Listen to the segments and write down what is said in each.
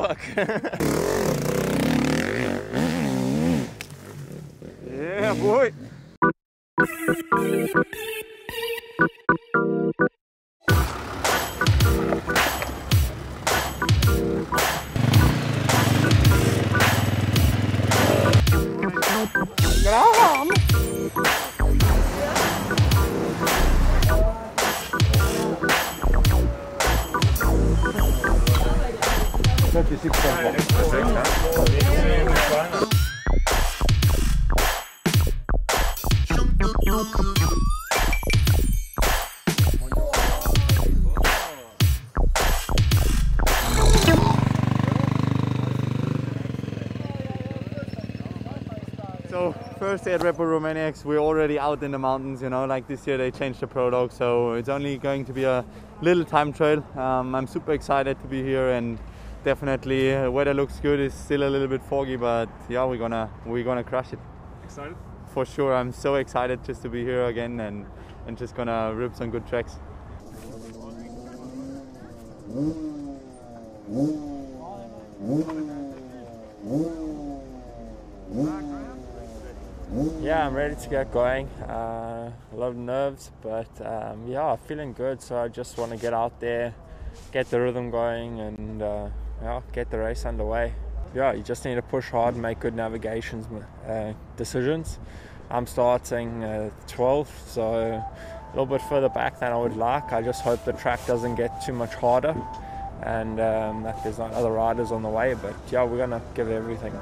fuck. yeah, boy. So first day at Red Bull Romaniacs, we're already out in the mountains. You know, like this year they changed the prologue, so it's only going to be a little time trial. Um, I'm super excited to be here, and definitely uh, weather looks good. It's still a little bit foggy, but yeah, we're gonna we're gonna crush it Excited? for sure. I'm so excited just to be here again and and just gonna rip some good tracks. Yeah, I'm ready to get going. Uh, a lot of nerves, but um, yeah, I'm feeling good. So I just want to get out there, get the rhythm going, and uh, yeah, get the race underway. Yeah, you just need to push hard and make good navigations uh, decisions. I'm starting uh, 12th, so a little bit further back than I would like. I just hope the track doesn't get too much harder and um, that there's not other riders on the way. But yeah, we're gonna give it everything.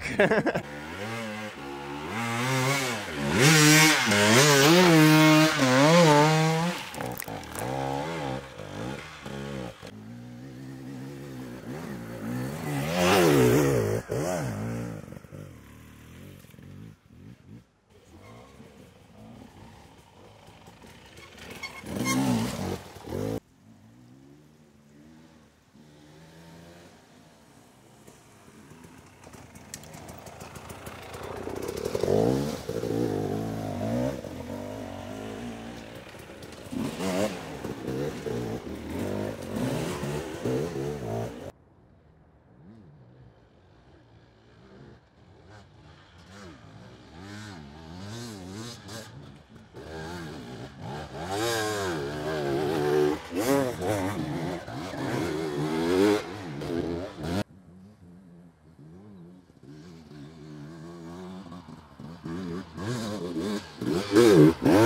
Holy fuck.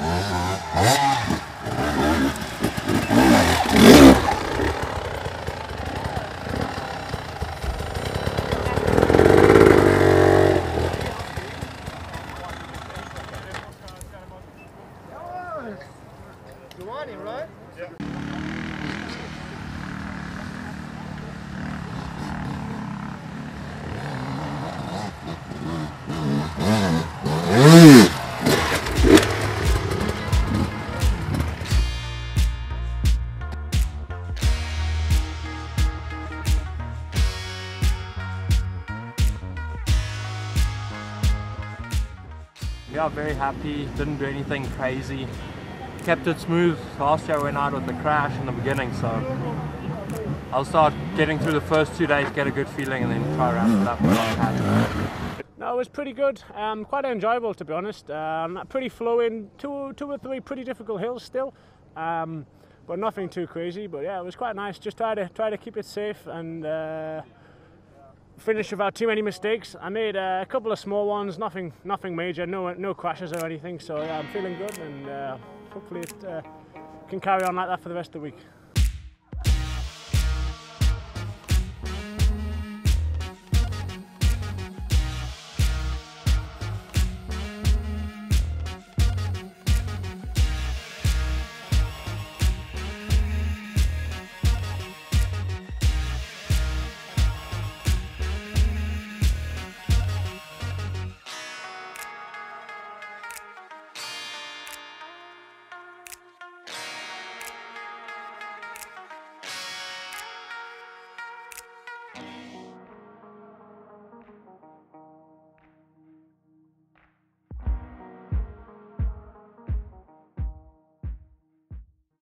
Oh, my God. Yeah, very happy. Didn't do anything crazy. Kept it smooth. Last year I went out with a crash in the beginning, so I'll start getting through the first two days, get a good feeling, and then try wrap it up. No, it was pretty good. Um, quite enjoyable to be honest. Um, pretty flowing. Two, two or three pretty difficult hills still. Um, but nothing too crazy. But yeah, it was quite nice. Just try to try to keep it safe and. Uh, finish without too many mistakes. I made uh, a couple of small ones, nothing, nothing major, no, no crashes or anything. So yeah, I'm feeling good, and uh, hopefully it uh, can carry on like that for the rest of the week.